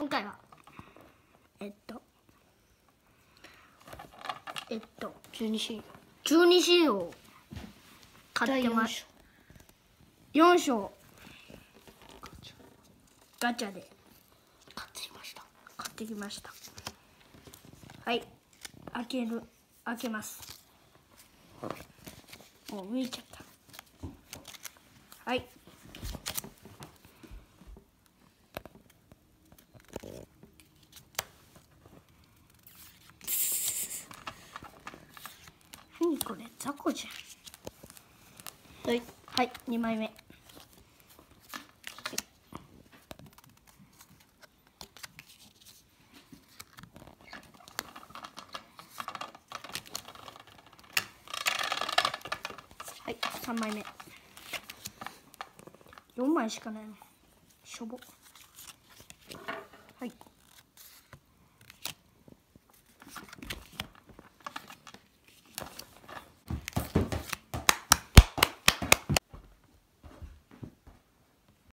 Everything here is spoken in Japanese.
今回は。えっと。えっと。十二シーン。中二シーンを買ってます。4章。ガチャで。買ってきました。買ってきました。はい。開ける。開けます。もう見えちゃった。はい何これ雑魚じゃん。はい。はい2枚目。はい。3枚目。4枚しかないの。しょぼ